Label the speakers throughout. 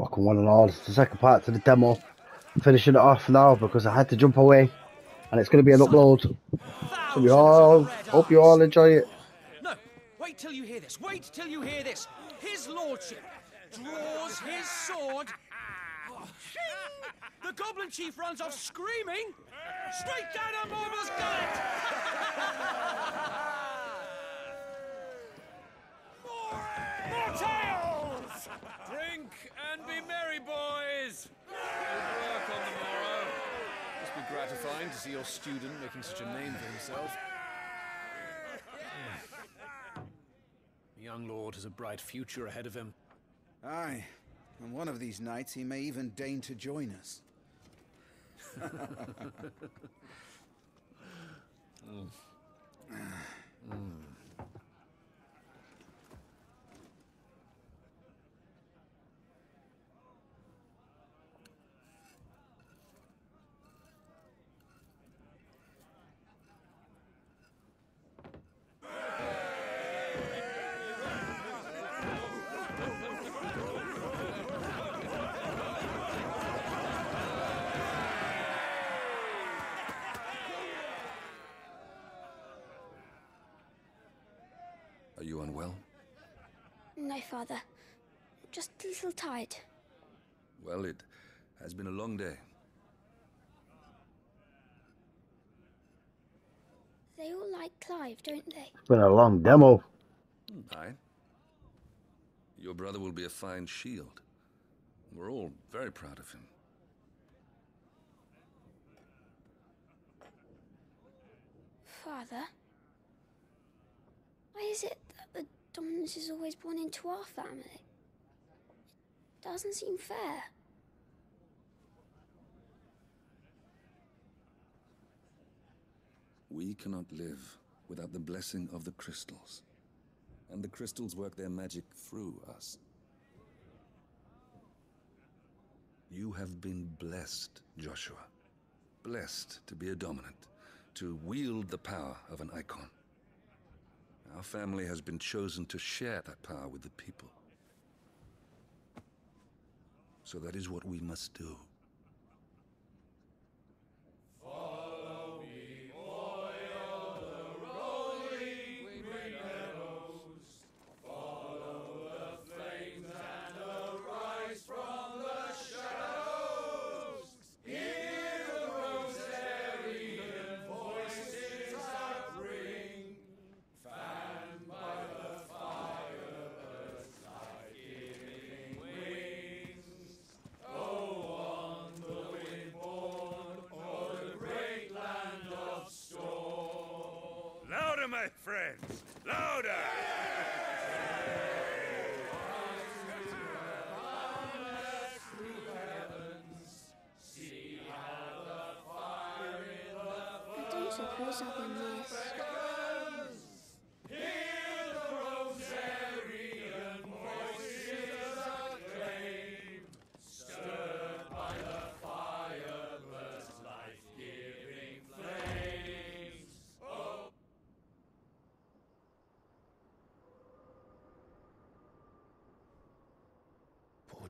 Speaker 1: Welcome one and all. It's the second part to the demo. I'm finishing it off now because I had to jump away and it's going to be an upload. So we all hope you all enjoy it.
Speaker 2: No, wait till you hear this. Wait till you hear this. His lordship draws his sword. The goblin chief runs off screaming straight down a Morbol's gullet.
Speaker 3: More tales! Drink and be merry, boys! Good work on the morrow. Must be gratifying to see your student making such a name for himself. The young lord has a bright future ahead of him.
Speaker 4: Aye, and one of these nights he may even deign to join us.
Speaker 5: Are mm. mm. You unwell?
Speaker 6: No, Father. Just a little tired.
Speaker 5: Well, it has been a long day.
Speaker 6: They all like Clive, don't they?
Speaker 1: It's been a long demo.
Speaker 5: Aye. Your brother will be a fine shield. We're all very proud of him.
Speaker 6: Father? Why is it that the dominance is always born into our family? It doesn't seem fair.
Speaker 5: We cannot live without the blessing of the crystals. And the crystals work their magic through us. You have been blessed, Joshua. Blessed to be a dominant, to wield the power of an Eikon. Our family has been chosen to share that power with the people. So that is what we must do.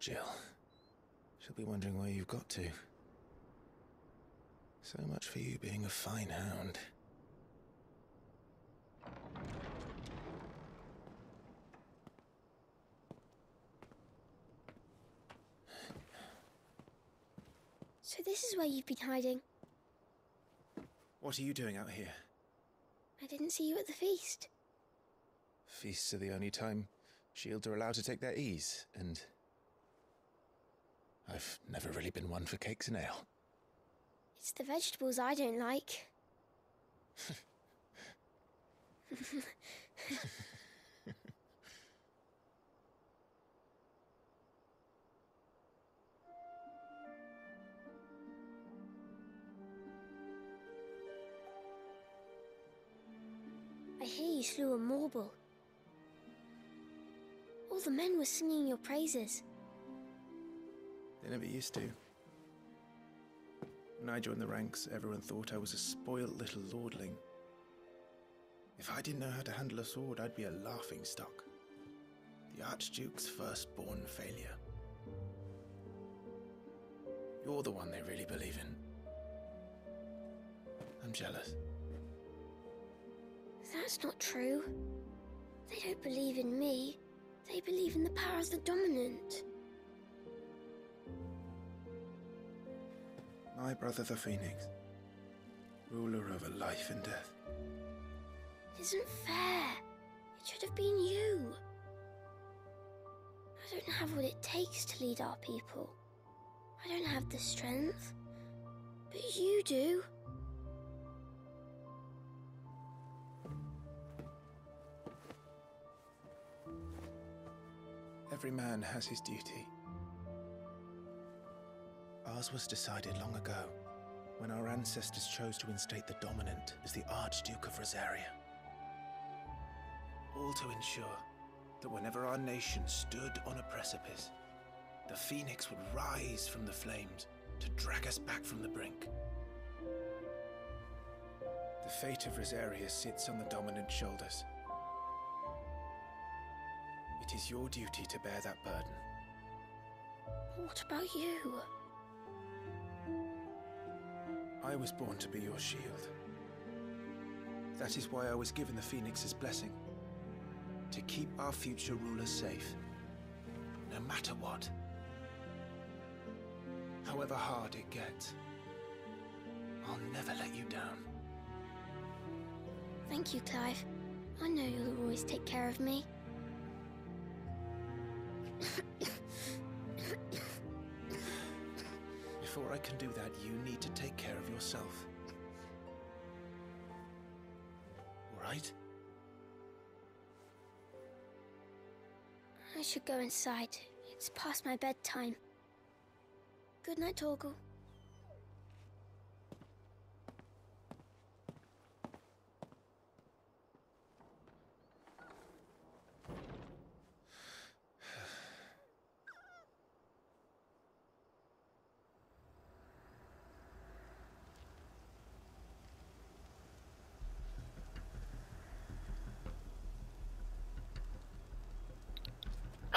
Speaker 7: Jill. She'll be wondering where you've got to. So much for you being a fine hound.
Speaker 6: So this is where you've been hiding.
Speaker 7: What are you doing out here?
Speaker 6: I didn't see you at the feast.
Speaker 7: Feasts are the only time shields are allowed to take their ease, and. I've never really been one for cakes and ale.
Speaker 6: It's the vegetables I don't like. I hear you slew a Morbol. All the men were singing your praises.
Speaker 7: They never used to. When I joined the ranks, everyone thought I was a spoilt little lordling. If I didn't know how to handle a sword, I'd be a laughing stock. The Archduke's firstborn failure. You're the one they really believe in. I'm jealous.
Speaker 6: That's not true. They don't believe in me. They believe in the power of the dominant.
Speaker 7: My brother the Phoenix, ruler over life and death.
Speaker 6: It isn't fair. It should have been you. I don't have what it takes to lead our people. I don't have the strength. But you do.
Speaker 7: Every man has his duty. Ours was decided long ago, when our ancestors chose to instate the dominant as the Archduke of Rosaria. All to ensure that whenever our nation stood on a precipice, the phoenix would rise from the flames to drag us back from the brink. The fate of Rosaria sits on the dominant shoulders. It is your duty to bear that burden.
Speaker 6: What about you?
Speaker 7: I was born to be your shield. That is why I was given the Phoenix's blessing. To keep our future rulers safe. No matter what. However hard it gets. I'll never let you down.
Speaker 6: Thank you, Clive. I know you'll always take care of me.
Speaker 7: Before I can do that, you need to take care of yourself. All right?
Speaker 6: I should go inside. It's past my bedtime. Good night, Torgal.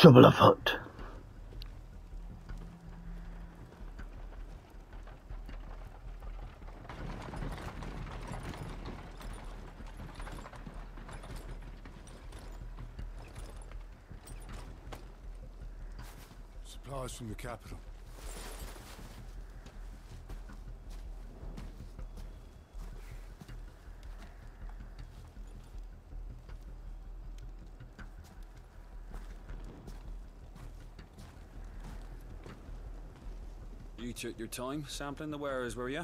Speaker 1: Trouble afoot.
Speaker 8: Supplies from the capital.
Speaker 3: You took your time sampling the wares, were you?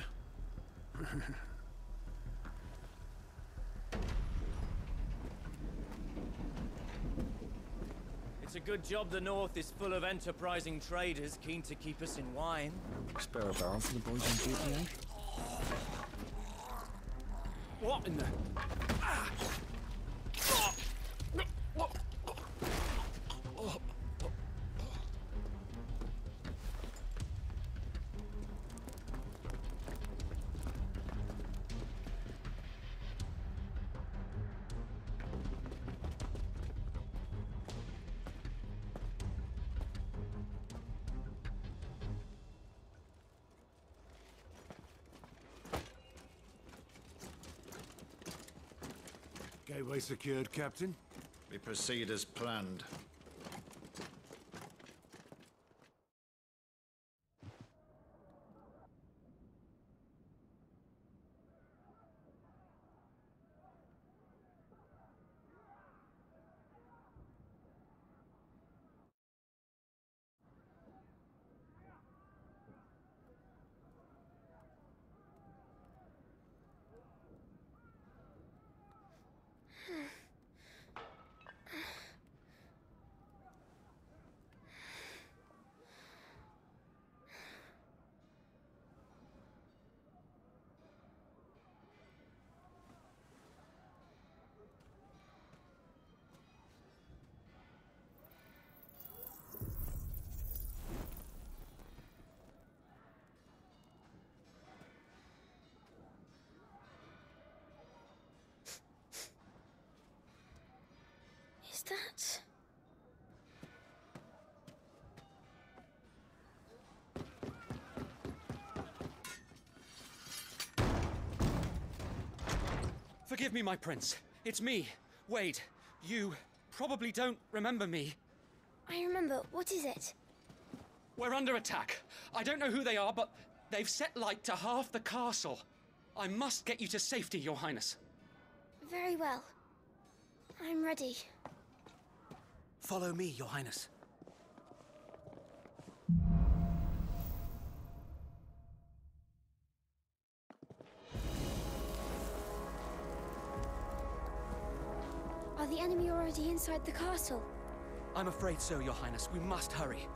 Speaker 9: It's a good job the North is full of enterprising traders keen to keep us in wine.
Speaker 3: Spare a barrel for the boys on duty, eh? What in the...
Speaker 8: secured, Captain.
Speaker 10: We proceed as planned.
Speaker 6: that?
Speaker 2: Forgive me, my prince. It's me, Wade. You probably don't remember me.
Speaker 6: I remember. What is it?
Speaker 2: We're under attack. I don't know who they are, but they've set light to half the castle. I must get you to safety, Your Highness.
Speaker 6: Very well. I'm ready.
Speaker 2: Follow me, Your Highness.
Speaker 6: Are the enemy already inside the castle?
Speaker 2: I'm afraid so, Your Highness. We must hurry.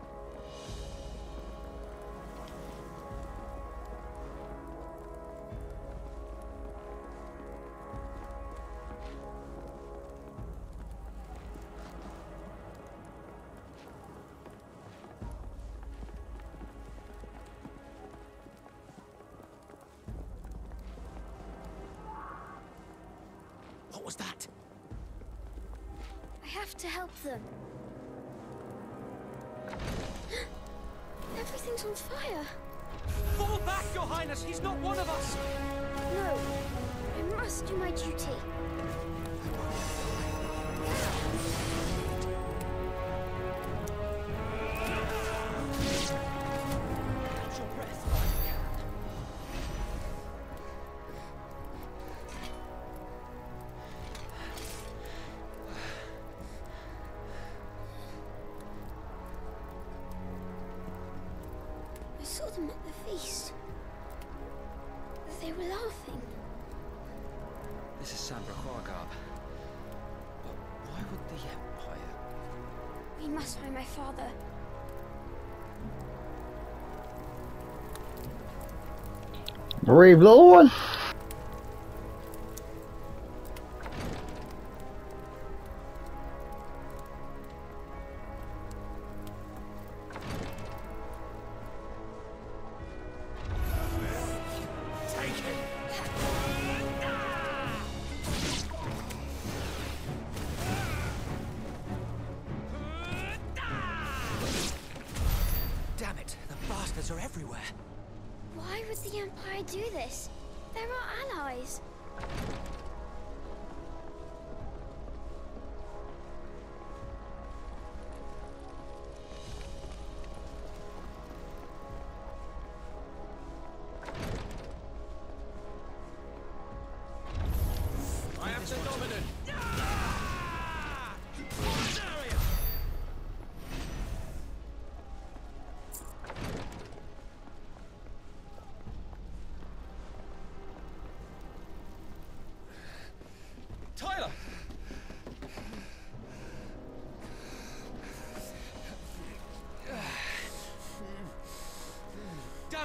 Speaker 6: Saw the feast. They were laughing.
Speaker 2: This is Sambra Quagab. But why would the Empire?
Speaker 6: We must find my father.
Speaker 1: Brave little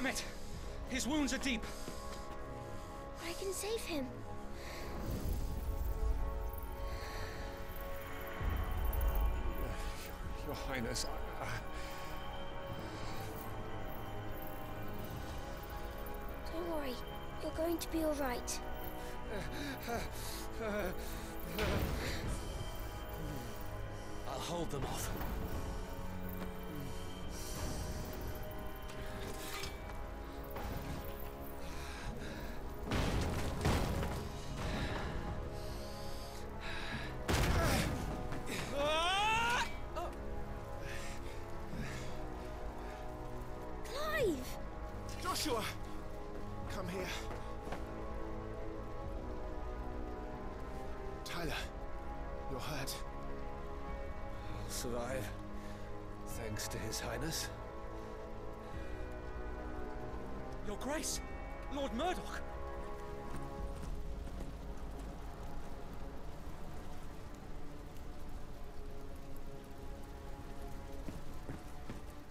Speaker 2: it! His wounds are deep.
Speaker 6: I can save him.
Speaker 3: Your Highness, I, I,
Speaker 6: Don't worry. You're going to be all right.
Speaker 2: I'll hold them off.
Speaker 7: You're hurt.
Speaker 3: I'll survive. Thanks to His Highness.
Speaker 2: Your Grace! Lord Murdoch!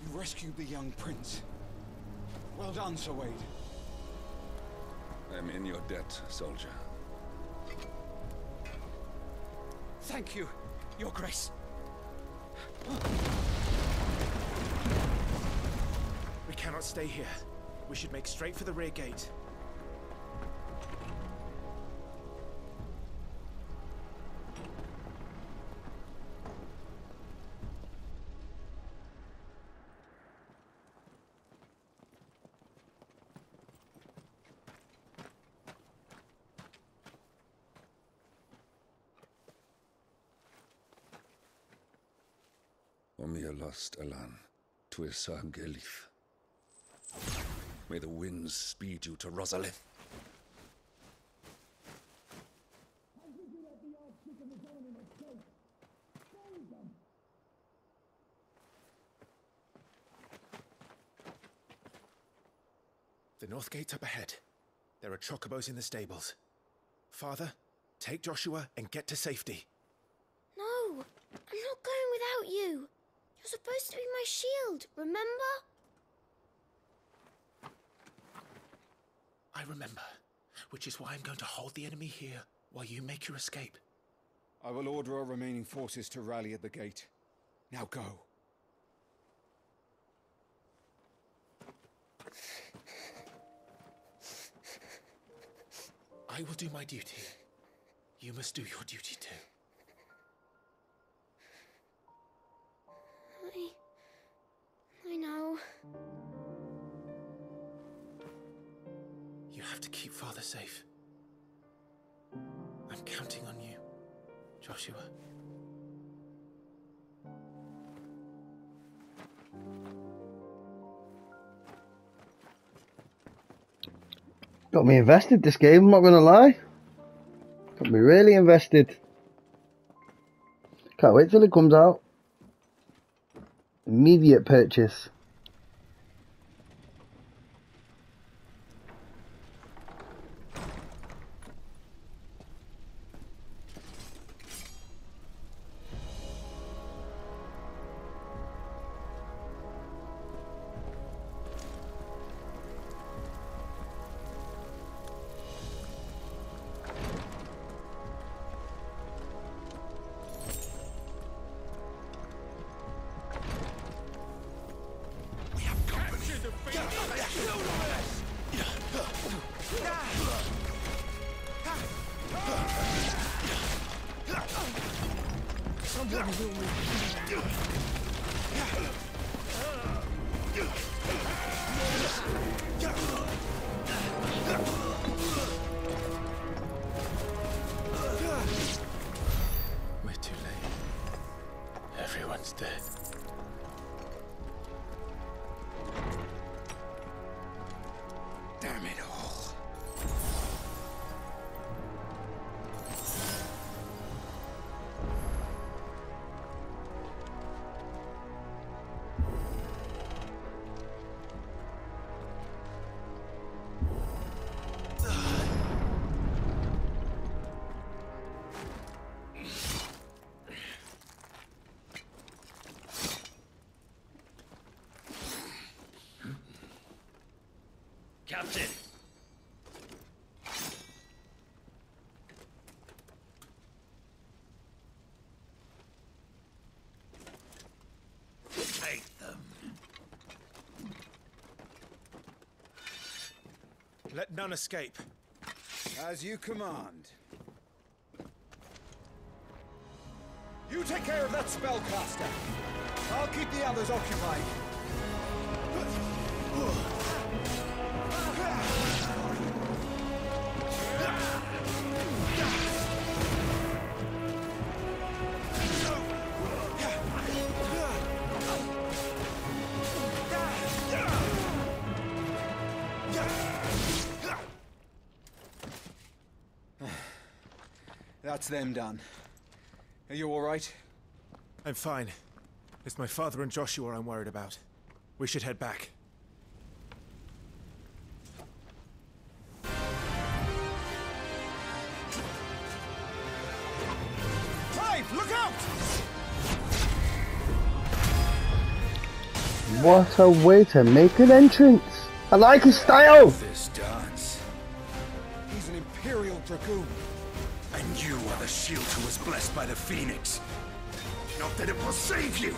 Speaker 4: You rescued the young prince. Well done, Sir Wade.
Speaker 5: I'm in your debt, soldier.
Speaker 2: Thank you, Your Grace.
Speaker 7: We cannot stay here. We should make straight for the rear gate.
Speaker 5: Omir lost Alan to Isar Gelith. May the winds speed you to Rosalith.
Speaker 7: The north gate's up ahead. There are chocobos in the stables. Father, take Joshua and get to safety.
Speaker 6: No, I'm not going without you. You're supposed to be my shield, remember?
Speaker 7: I remember, which is why I'm going to hold the enemy here while you make your escape.
Speaker 4: I will order our remaining forces to rally at the gate. Now go.
Speaker 7: I will do my duty. You must do your duty too. Safe. I'm counting on you, Joshua.
Speaker 1: Got me invested this game, I'm not gonna lie. Got me really invested. Can't wait till it comes out. Immediate purchase.
Speaker 9: Captain! Take them.
Speaker 7: Let none escape.
Speaker 4: As you command. You take care of that spellcaster. I'll keep the others occupied. That's them done. Are you all right?
Speaker 7: I'm fine. It's my father and Joshua I'm worried about. We should head back.
Speaker 4: Clive, look out!
Speaker 1: What a way to make an entrance! I like his style!
Speaker 4: This dance. He's an Imperial Dragoon.
Speaker 10: The shield who was blessed by the Phoenix. Not that it will save you.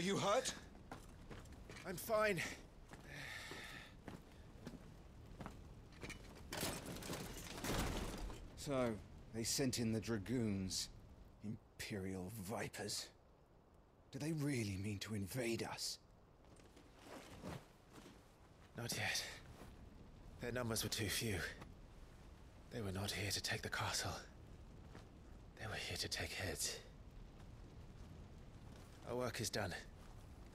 Speaker 4: Are you hurt?
Speaker 7: I'm fine.
Speaker 4: So, they sent in the Dragoons. Imperial Vipers. Do they really mean to invade us?
Speaker 7: Not yet. Their numbers were too few. They were not here to take the castle. They were here to take heads. Our work is done.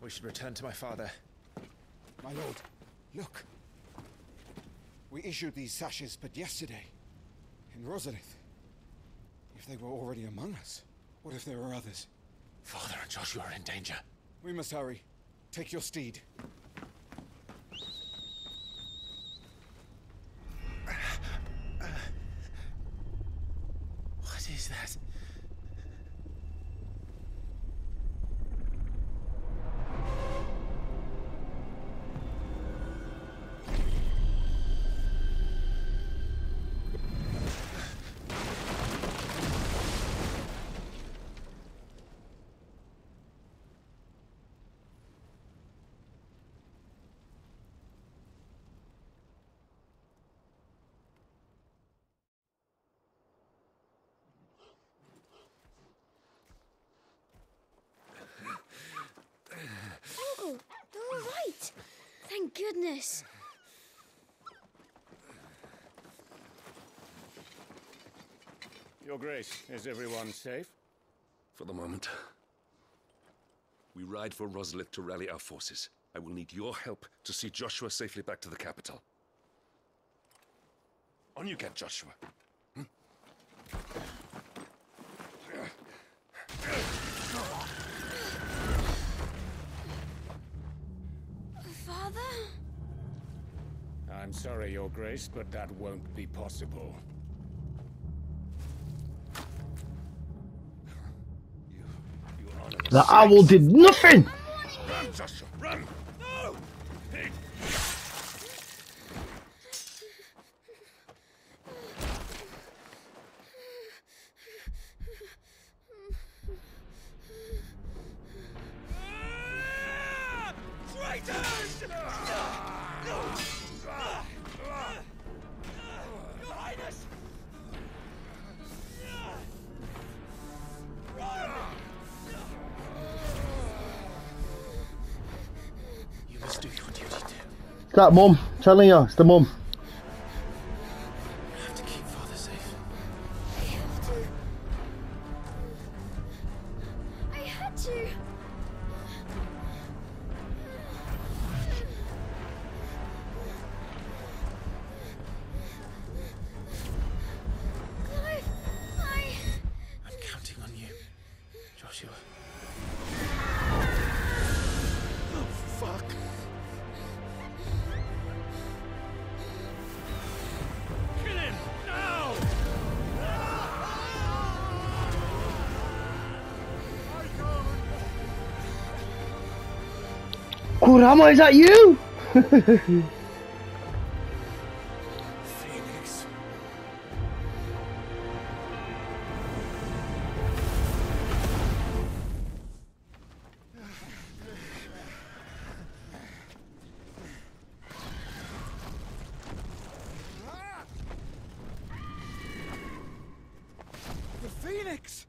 Speaker 7: We should return to my father.
Speaker 4: My lord, look. We issued these sashes but yesterday. In Rosalith. If they were already among us, what if there were others?
Speaker 7: Father and Joshua are in danger.
Speaker 4: We must hurry. Take your steed.
Speaker 11: It! Thank goodness.
Speaker 12: Your Grace, is everyone safe?
Speaker 5: For the moment. We ride for Rosalith to rally our forces. I will need your help to see Joshua safely back to the capital. On you get, Joshua.
Speaker 11: Father?
Speaker 12: I'm sorry, Your Grace, but that won't be possible.
Speaker 6: The owl did nothing!
Speaker 5: Run, Joshua, run!
Speaker 12: No!
Speaker 4: Traitors!
Speaker 12: Your Highness!
Speaker 7: You must do your duty too.
Speaker 6: It's that mum. Telling you, it's the mum. Is that you?
Speaker 4: Phoenix. The Phoenix!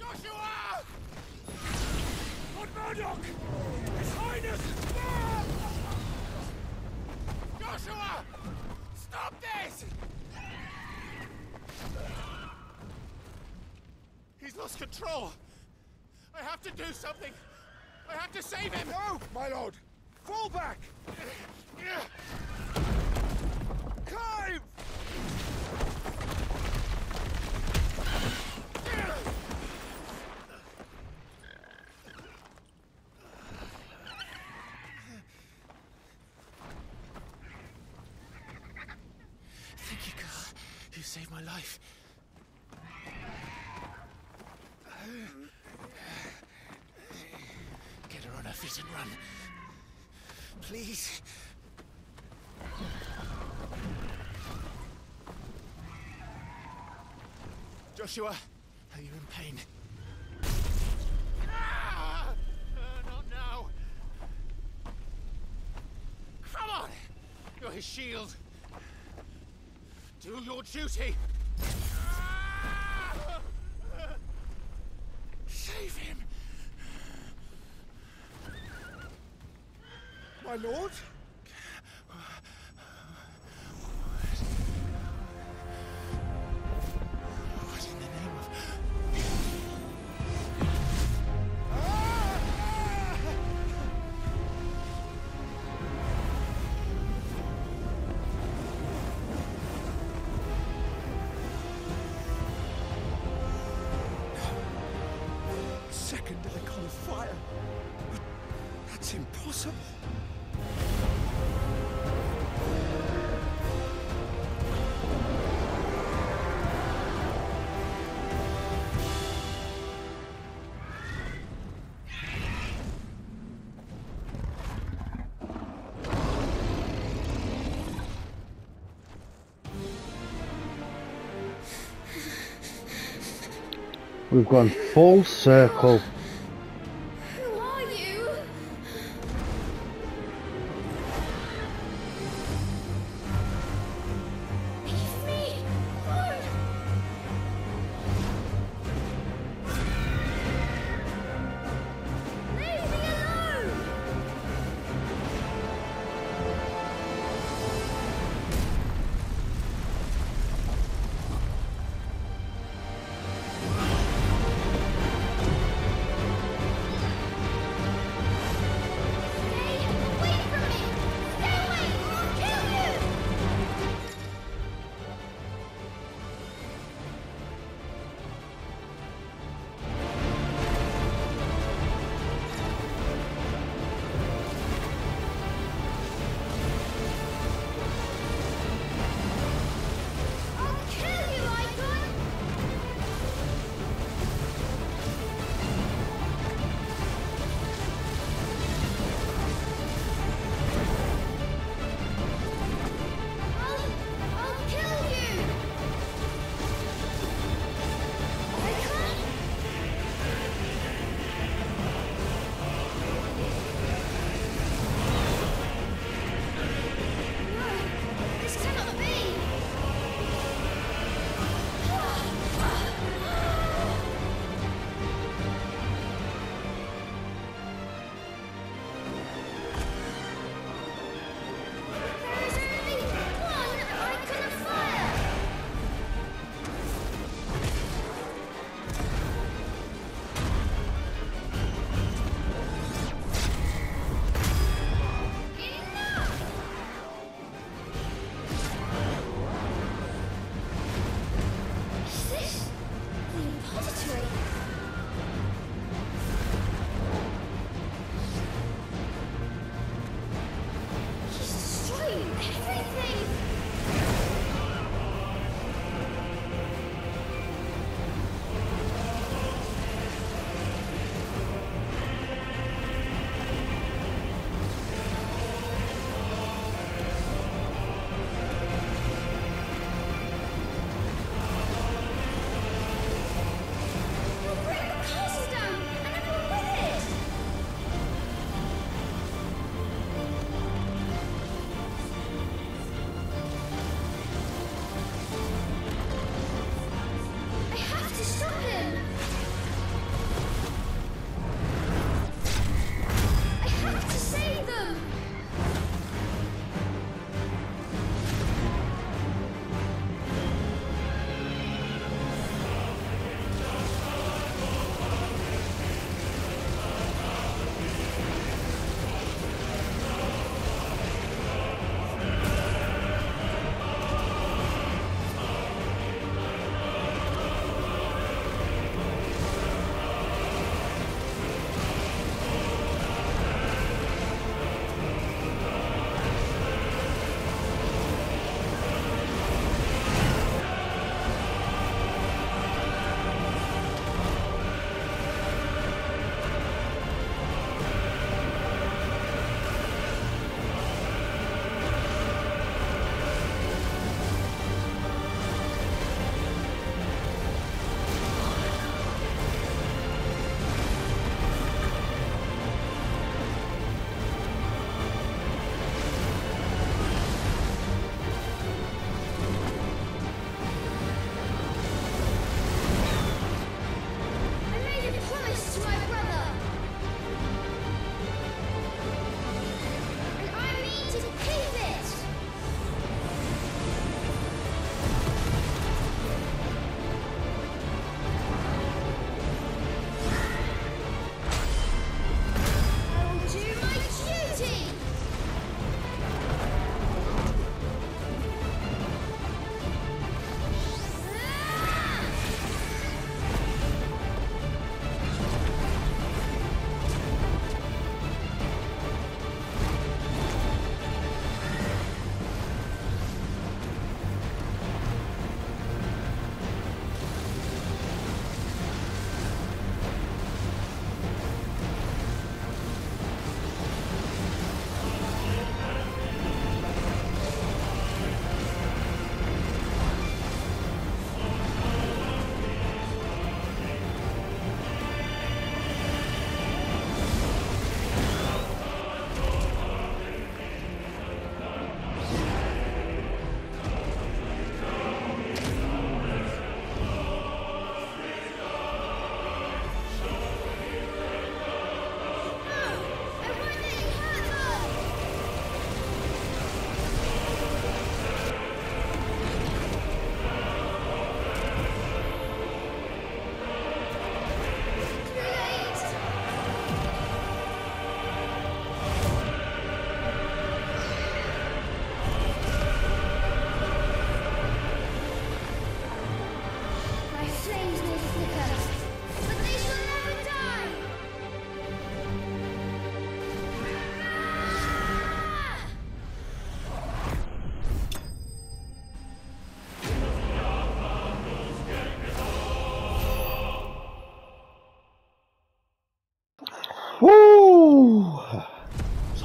Speaker 12: Joshua! Murdoch! Ah! Joshua! Stop this!
Speaker 4: He's lost control! I have to do something! I have to save him! No, my lord! Fall back! Clive!
Speaker 7: Thank you, girl. You saved my life. Get her on her feet and run. Please. Joshua, are you in pain?
Speaker 4: Ah! Uh, not now! Come on! You're his shield! Do your duty! Ah! Save him! My lord?
Speaker 6: We've gone full circle.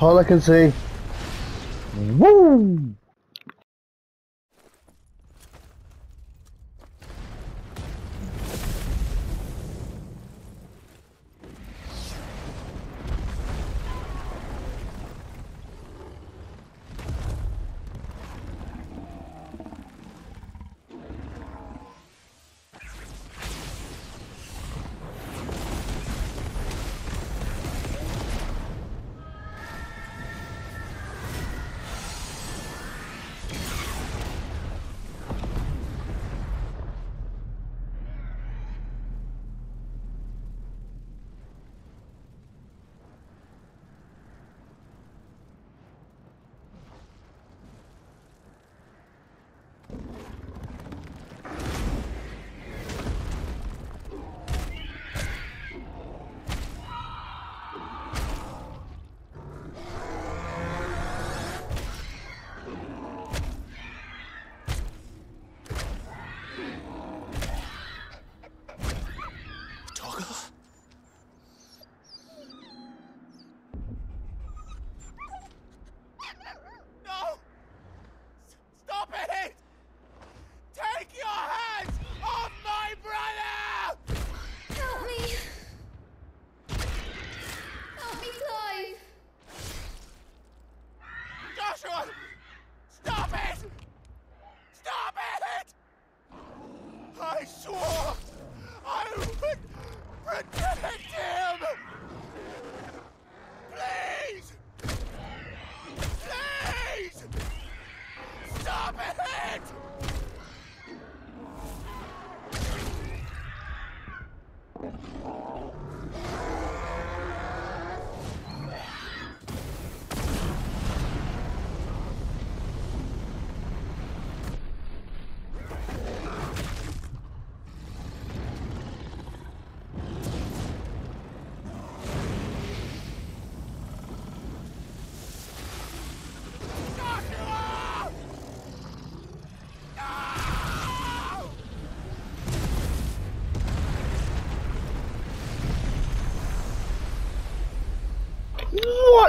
Speaker 1: All I can see. Woo!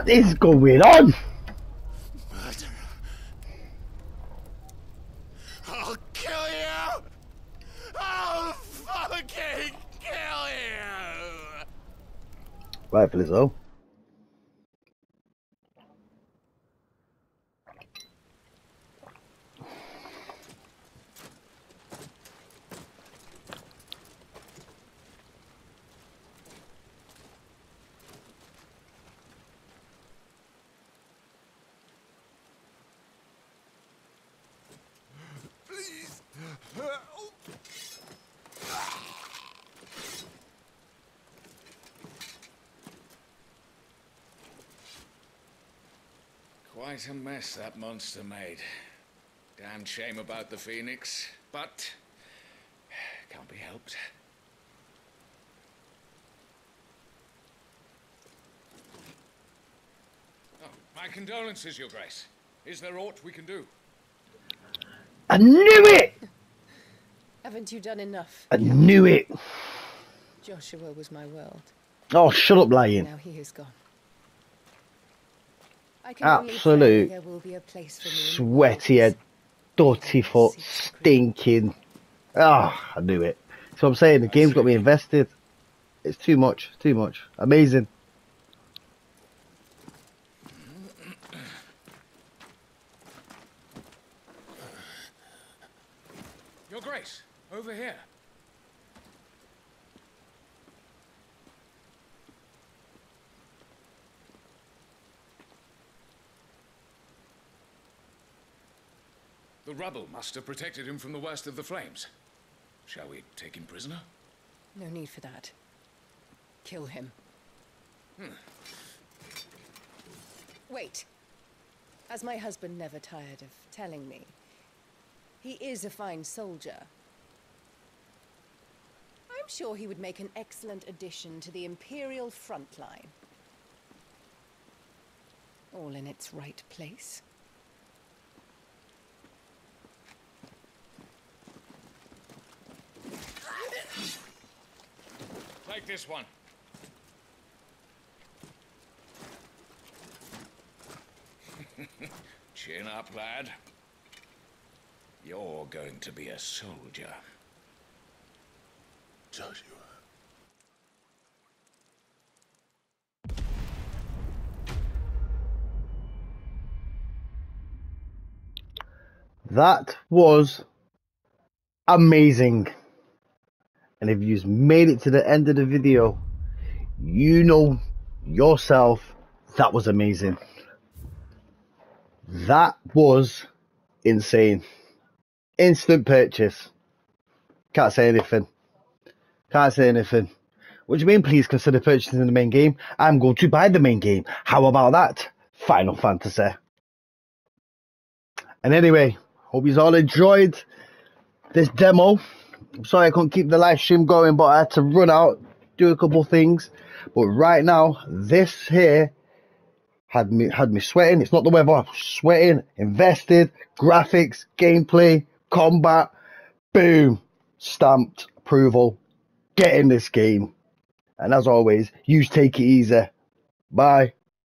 Speaker 1: What is going on?
Speaker 7: Murderer. I'll kill you! I'll fucking kill you!
Speaker 1: Rightfully so.
Speaker 12: Quite a mess that monster made. Damn shame about the Phoenix, but can't be helped. Oh, my condolences, Your Grace. Is there aught we can do?
Speaker 1: I knew it!
Speaker 13: Haven't you done enough?
Speaker 1: I knew it!
Speaker 13: Joshua was my world.
Speaker 1: Oh, shut up, lying.
Speaker 13: Now he is gone. I can only pray
Speaker 1: Absolute
Speaker 13: there will be a place for me in the
Speaker 1: sweaty head, dirty foot, stinking. Ah, I knew it. So I'm saying the game's got me invested. It's too much, too much. Amazing.
Speaker 12: Your Grace, over here. Rubble must have protected him from the worst of the flames. Shall we take him prisoner?
Speaker 13: No need for that. Kill him.
Speaker 12: Hmm.
Speaker 13: Wait. As my husband never tired of telling me, he is a fine soldier. I'm sure he would make an excellent addition to the Imperial front line. All in its right place.
Speaker 12: Take this one. Chin up, lad. You're going to be a soldier.
Speaker 8: Joshua.
Speaker 1: That was amazing. And if you've made it to the end of the video, you know yourself that was amazing. That was insane. Instant purchase. Can't say anything. Can't say anything. What do you mean, please consider purchasing the main game? I'm going to buy the main game. How about that? Final Fantasy. And anyway, hope you all enjoyed this demo. Sorry I couldn't keep the live stream going, but I had to run out, do a couple things. But right now, this here had me had me sweating. It's not the weather, I'm sweating, invested, graphics, gameplay, combat, boom, stamped approval. Get in this game. And as always, use take it easy. Bye.